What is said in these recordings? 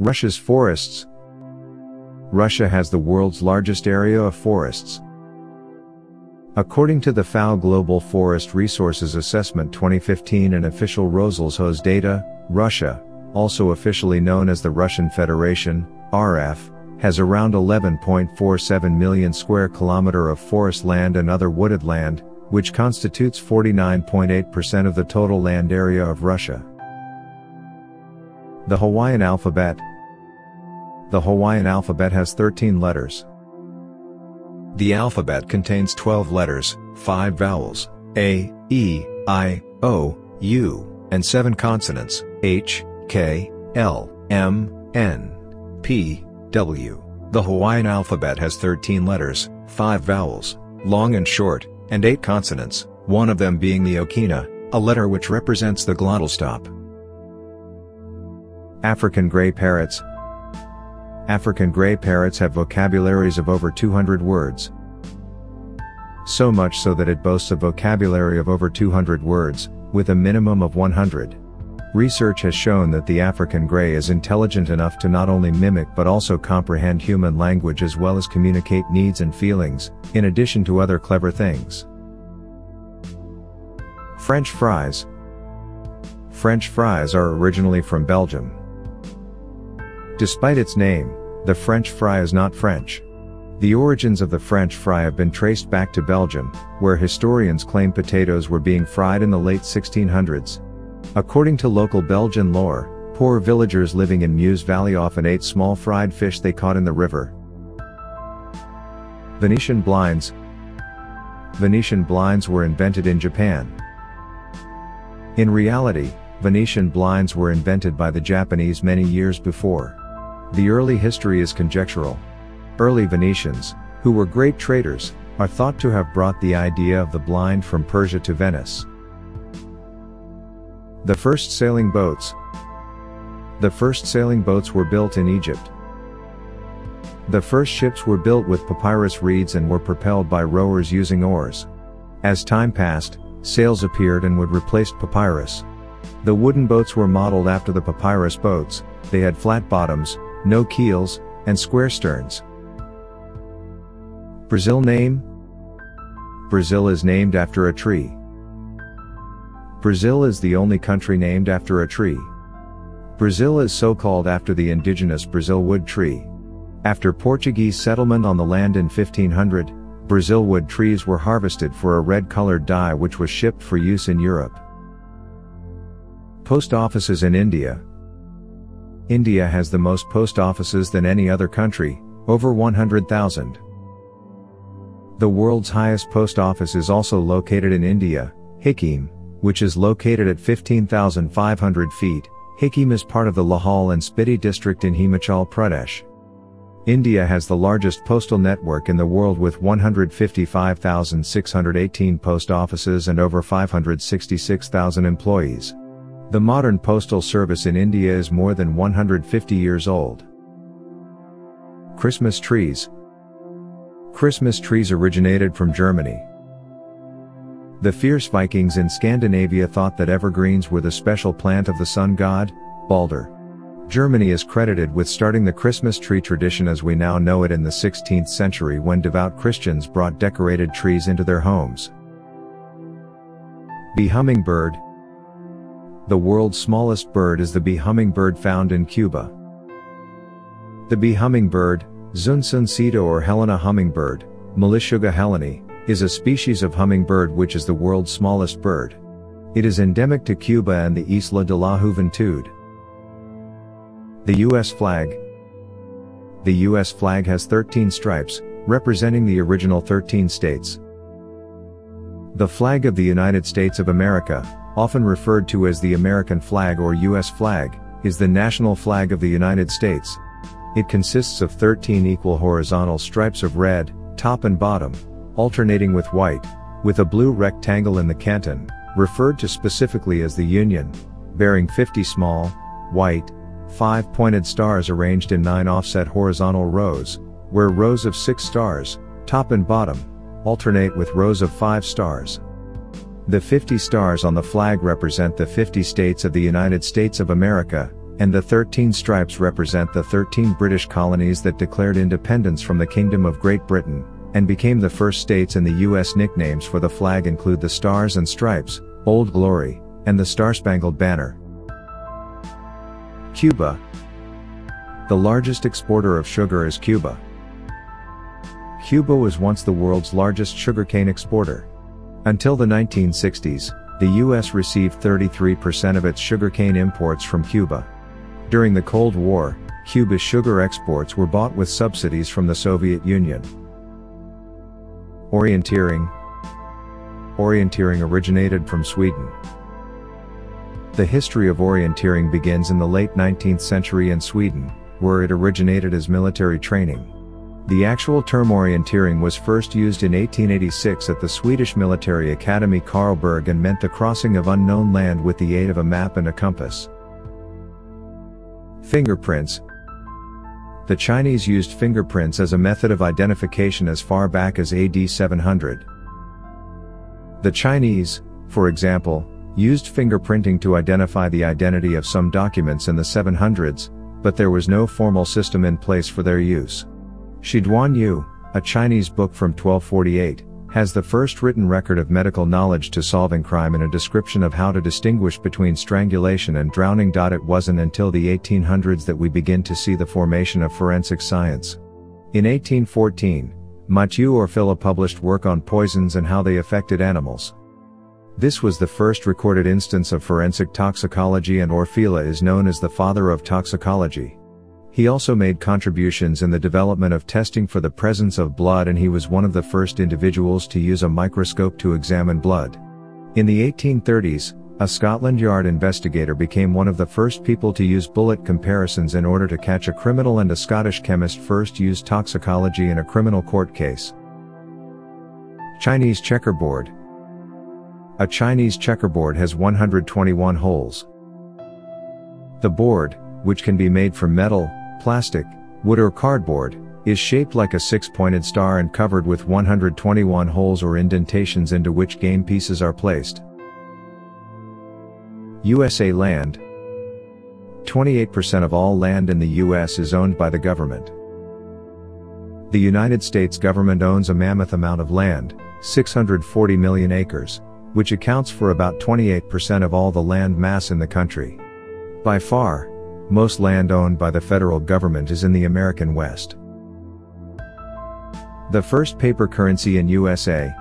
Russia's forests. Russia has the world's largest area of forests. According to the FAO Global Forest Resources Assessment 2015 and official Rosleskhoz data, Russia, also officially known as the Russian Federation, RF, has around 11.47 million square kilometer of forest land and other wooded land, which constitutes 49.8% of the total land area of Russia. The Hawaiian alphabet The Hawaiian alphabet has 13 letters. The alphabet contains 12 letters, 5 vowels, A, E, I, O, U, and 7 consonants, H, K, L, M, N, P, W. The Hawaiian alphabet has 13 letters, 5 vowels, long and short, and 8 consonants, one of them being the okina, a letter which represents the glottal stop. African gray parrots, African gray parrots have vocabularies of over 200 words. So much so that it boasts a vocabulary of over 200 words, with a minimum of 100. Research has shown that the African gray is intelligent enough to not only mimic but also comprehend human language as well as communicate needs and feelings, in addition to other clever things. French fries. French fries are originally from Belgium. Despite its name, the French fry is not French. The origins of the French fry have been traced back to Belgium, where historians claim potatoes were being fried in the late 1600s. According to local Belgian lore, poor villagers living in Meuse Valley often ate small fried fish they caught in the river. Venetian blinds Venetian blinds were invented in Japan. In reality, Venetian blinds were invented by the Japanese many years before. The early history is conjectural. Early Venetians, who were great traders, are thought to have brought the idea of the blind from Persia to Venice. The first sailing boats. The first sailing boats were built in Egypt. The first ships were built with papyrus reeds and were propelled by rowers using oars. As time passed, sails appeared and would replace papyrus. The wooden boats were modeled after the papyrus boats, they had flat bottoms, no keels, and square sterns. Brazil name? Brazil is named after a tree. Brazil is the only country named after a tree. Brazil is so called after the indigenous Brazil wood tree. After Portuguese settlement on the land in 1500, Brazil wood trees were harvested for a red-colored dye which was shipped for use in Europe. Post offices in India, India has the most post offices than any other country, over 100,000. The world's highest post office is also located in India, Hikkim, which is located at 15,500 feet. Hikkim is part of the Lahaul and Spiti district in Himachal Pradesh. India has the largest postal network in the world with 155,618 post offices and over 566,000 employees. The modern postal service in India is more than 150 years old. Christmas trees. Christmas trees originated from Germany. The fierce Vikings in Scandinavia thought that evergreens were the special plant of the sun god, Balder. Germany is credited with starting the Christmas tree tradition as we now know it in the 16th century when devout Christians brought decorated trees into their homes. Bee hummingbird, the world's smallest bird is the bee hummingbird found in Cuba. The bee hummingbird, Zunzuncito or Helena hummingbird, Mellisuga helenae, is a species of hummingbird which is the world's smallest bird. It is endemic to Cuba and the Isla de la Juventud. The U.S. flag. The U.S. flag has 13 stripes, representing the original 13 states. The flag of the United States of America, often referred to as the American flag or U.S. flag, is the national flag of the United States. It consists of 13 equal horizontal stripes of red, top and bottom, alternating with white, with a blue rectangle in the canton, referred to specifically as the Union, bearing 50 small, white, five pointed stars arranged in nine offset horizontal rows, where rows of six stars, top and bottom, alternate with rows of five stars. The 50 stars on the flag represent the 50 states of the United States of America, and the 13 stripes represent the 13 British colonies that declared independence from the Kingdom of Great Britain, and became the first states in the U.S. Nicknames for the flag include the Stars and Stripes, Old Glory, and the Star Spangled Banner. Cuba. The largest exporter of sugar is Cuba. Cuba was once the world's largest sugarcane exporter. Until the 1960s, the U.S. received 33% of its sugarcane imports from Cuba. During the Cold War, Cuba's sugar exports were bought with subsidies from the Soviet Union. Orienteering Orienteering originated from Sweden. The history of orienteering begins in the late 19th century in Sweden, where it originated as military training. The actual term orienteering was first used in 1886 at the Swedish military academy Karlberg and meant the crossing of unknown land with the aid of a map and a compass. Fingerprints The Chinese used fingerprints as a method of identification as far back as AD 700. The Chinese, for example, used fingerprinting to identify the identity of some documents in the 700s, but there was no formal system in place for their use. Shizhuan Yu, a Chinese book from 1248, has the first written record of medical knowledge to solving crime and a description of how to distinguish between strangulation and drowning. It wasn't until the 1800s that we begin to see the formation of forensic science. In 1814, Mathieu Orfila published work on poisons and how they affected animals. This was the first recorded instance of forensic toxicology and Orfila is known as the father of toxicology. He also made contributions in the development of testing for the presence of blood and he was one of the first individuals to use a microscope to examine blood. In the 1830s, a Scotland Yard investigator became one of the first people to use bullet comparisons in order to catch a criminal and a Scottish chemist first used toxicology in a criminal court case. Chinese checkerboard A Chinese checkerboard has 121 holes. The board, which can be made from metal, plastic, wood or cardboard, is shaped like a six-pointed star and covered with 121 holes or indentations into which game pieces are placed. USA land 28% of all land in the US is owned by the government. The United States government owns a mammoth amount of land, 640 million acres, which accounts for about 28% of all the land mass in the country. By far, most land owned by the federal government is in the American West. The first paper currency in USA.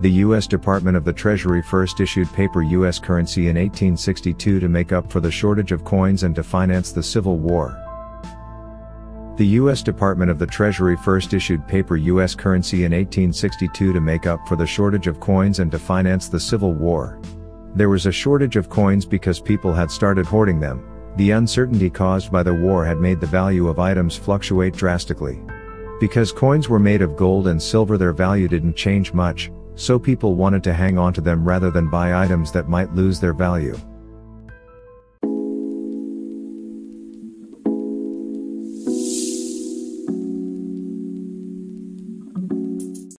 The U.S. Department of the Treasury first issued paper U.S. currency in 1862 to make up for the shortage of coins and to finance the Civil War. The U.S. Department of the Treasury first issued paper U.S. currency in 1862 to make up for the shortage of coins and to finance the Civil War. There was a shortage of coins because people had started hoarding them, the uncertainty caused by the war had made the value of items fluctuate drastically. Because coins were made of gold and silver their value didn't change much, so people wanted to hang on to them rather than buy items that might lose their value.